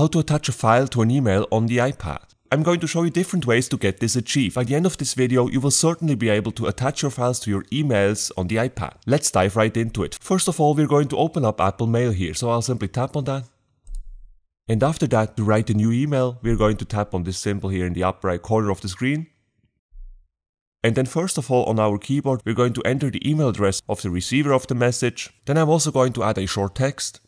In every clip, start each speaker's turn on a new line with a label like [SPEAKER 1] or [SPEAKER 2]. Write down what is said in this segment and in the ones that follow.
[SPEAKER 1] how to attach a file to an email on the iPad. I'm going to show you different ways to get this achieved. At the end of this video, you will certainly be able to attach your files to your emails on the iPad. Let's dive right into it. First of all, we're going to open up Apple Mail here, so I'll simply tap on that. And after that, to write a new email, we're going to tap on this symbol here in the upper right corner of the screen. And then first of all on our keyboard, we're going to enter the email address of the receiver of the message. Then I'm also going to add a short text.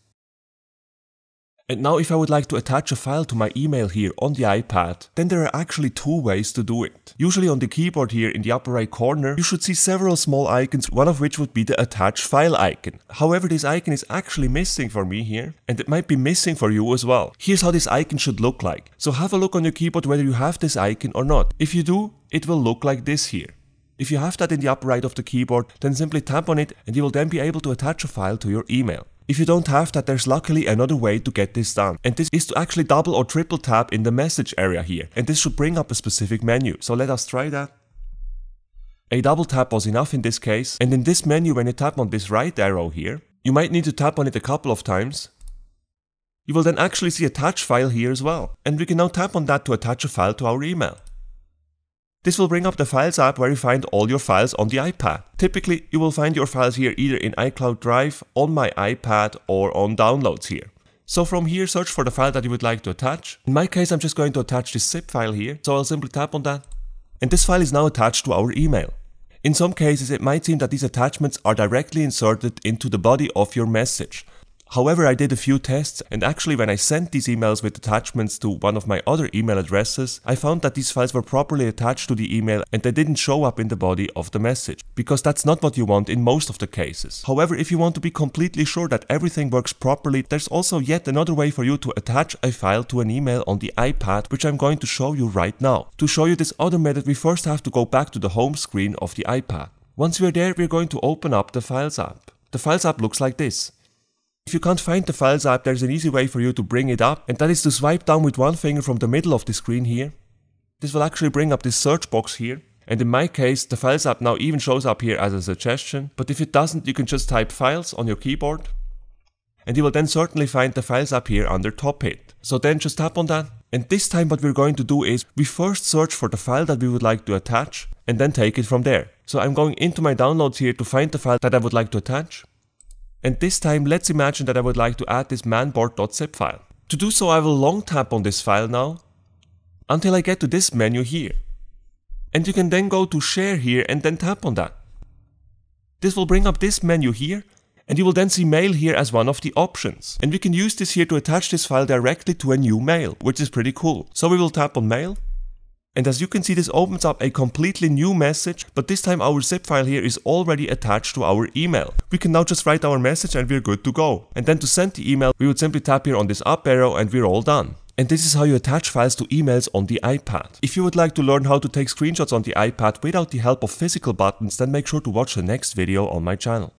[SPEAKER 1] And now if I would like to attach a file to my email here on the iPad, then there are actually two ways to do it. Usually on the keyboard here in the upper right corner, you should see several small icons, one of which would be the attach file icon. However, this icon is actually missing for me here, and it might be missing for you as well. Here's how this icon should look like. So have a look on your keyboard whether you have this icon or not. If you do, it will look like this here. If you have that in the upper right of the keyboard, then simply tap on it and you will then be able to attach a file to your email. If you don't have that, there's luckily another way to get this done. And this is to actually double or triple tap in the message area here. And this should bring up a specific menu. So let us try that. A double tap was enough in this case. And in this menu, when you tap on this right arrow here, you might need to tap on it a couple of times. You will then actually see attach file here as well. And we can now tap on that to attach a file to our email. This will bring up the Files app where you find all your files on the iPad. Typically, you will find your files here either in iCloud Drive, on my iPad or on Downloads here. So from here, search for the file that you would like to attach. In my case, I'm just going to attach this zip file here, so I'll simply tap on that. And this file is now attached to our email. In some cases, it might seem that these attachments are directly inserted into the body of your message. However, I did a few tests and actually when I sent these emails with attachments to one of my other email addresses, I found that these files were properly attached to the email and they didn't show up in the body of the message, because that's not what you want in most of the cases. However, if you want to be completely sure that everything works properly, there's also yet another way for you to attach a file to an email on the iPad, which I'm going to show you right now. To show you this other method, we first have to go back to the home screen of the iPad. Once we're there, we're going to open up the Files app. The Files app looks like this. If you can't find the Files app, there's an easy way for you to bring it up, and that is to swipe down with one finger from the middle of the screen here. This will actually bring up this search box here. And in my case, the Files app now even shows up here as a suggestion, but if it doesn't, you can just type Files on your keyboard. And you will then certainly find the Files app here under Top Hit. So then just tap on that. And this time what we're going to do is, we first search for the file that we would like to attach, and then take it from there. So I'm going into my downloads here to find the file that I would like to attach. And this time let's imagine that I would like to add this manboard.zip file. To do so I will long tap on this file now until I get to this menu here. And you can then go to share here and then tap on that. This will bring up this menu here and you will then see mail here as one of the options. And we can use this here to attach this file directly to a new mail, which is pretty cool. So we will tap on mail and as you can see this opens up a completely new message, but this time our zip file here is already attached to our email. We can now just write our message and we're good to go. And then to send the email, we would simply tap here on this up arrow and we're all done. And this is how you attach files to emails on the iPad. If you would like to learn how to take screenshots on the iPad without the help of physical buttons, then make sure to watch the next video on my channel.